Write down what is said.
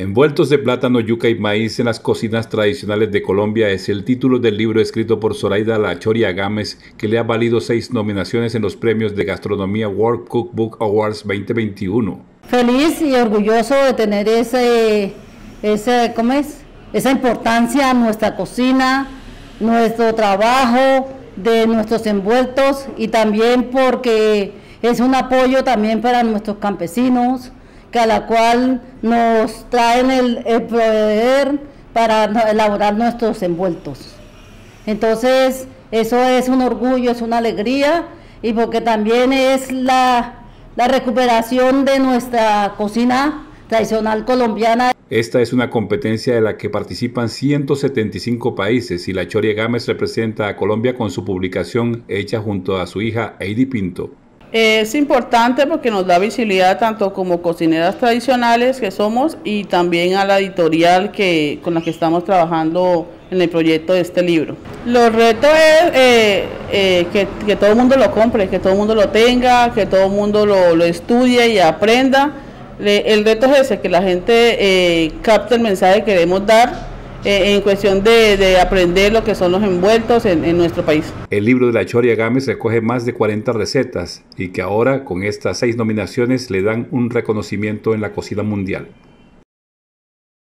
Envueltos de plátano, yuca y maíz en las cocinas tradicionales de Colombia es el título del libro escrito por Zoraida Lachoria Gámez que le ha valido seis nominaciones en los premios de gastronomía World Cookbook Awards 2021. Feliz y orgulloso de tener ese, ese ¿cómo es? esa importancia en nuestra cocina, nuestro trabajo, de nuestros envueltos y también porque es un apoyo también para nuestros campesinos que a la cual nos traen el, el proveer para elaborar nuestros envueltos. Entonces, eso es un orgullo, es una alegría y porque también es la, la recuperación de nuestra cocina tradicional colombiana. Esta es una competencia de la que participan 175 países y la Choria Gámez representa a Colombia con su publicación hecha junto a su hija Heidi Pinto. Es importante porque nos da visibilidad tanto como cocineras tradicionales que somos y también a la editorial que, con la que estamos trabajando en el proyecto de este libro. Los retos es eh, eh, que, todo el mundo lo compre, que todo el mundo lo tenga, que todo el mundo lo, estudie y aprenda. el reto es ese, que la gente eh, capte el mensaje que queremos dar eh, en cuestión de, aprender lo que son los envueltos en, nuestro país. El libro de la Choria Gámez recoge más de 40 recetas y que ahora con estas seis nominaciones le dan un reconocimiento en la cocina mundial.